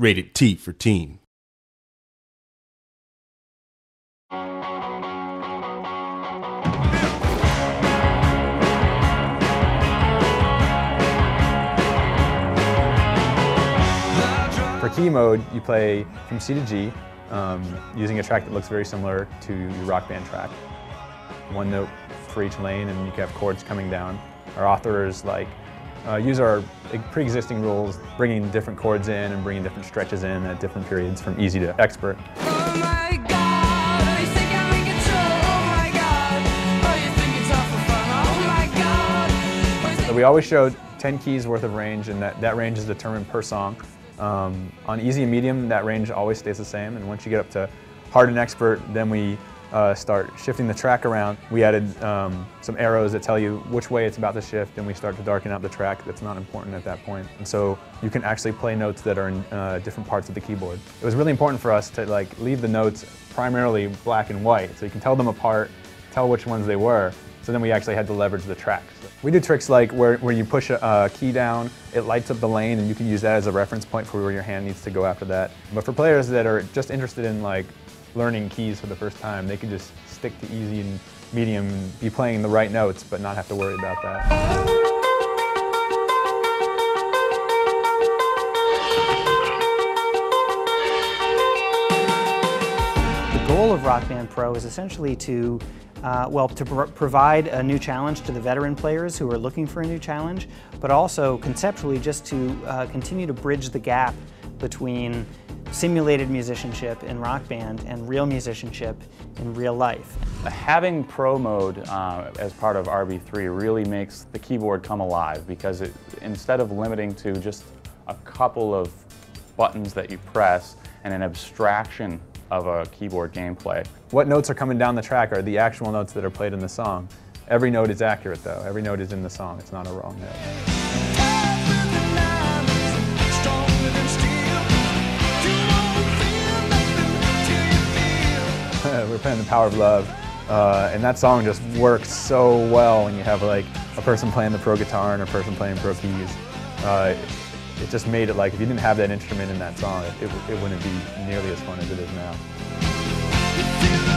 Rated T for teen. For key mode, you play from C to G um, using a track that looks very similar to your rock band track. One note for each lane and you can have chords coming down. Our authors like uh, use our pre-existing rules, bringing different chords in and bringing different stretches in at different periods from easy to expert. So we always showed 10 keys worth of range and that, that range is determined per song. Um, on easy and medium, that range always stays the same and once you get up to hard and expert, then we uh, start shifting the track around. We added um, some arrows that tell you which way it's about to shift and we start to darken out the track that's not important at that point. And so you can actually play notes that are in uh, different parts of the keyboard. It was really important for us to like leave the notes primarily black and white so you can tell them apart, tell which ones they were, so then we actually had to leverage the tracks. We do tricks like where, where you push a, a, key down, it lights up the lane and you can use that as a reference point for where your hand needs to go after that. But for players that are just interested in like learning keys for the first time, they can just stick to easy and medium and be playing the right notes but not have to worry about that. The goal of Rock Band Pro is essentially to uh, well, to pr provide a new challenge to the veteran players who are looking for a new challenge, but also conceptually just to uh, continue to bridge the gap between simulated musicianship in rock band and real musicianship in real life. Having pro mode uh, as part of RB3 really makes the keyboard come alive because it, instead of limiting to just a couple of buttons that you press and an abstraction of a keyboard gameplay. What notes are coming down the track are the actual notes that are played in the song. Every note is accurate though. Every note is in the song. It's not a wrong note. We're playing The Power of Love, uh, and that song just works so well when you have like a person playing the pro guitar and a person playing pro keys. Uh, it just made it like if you didn't have that instrument in that song, it, it, it wouldn't be nearly as fun as it is now.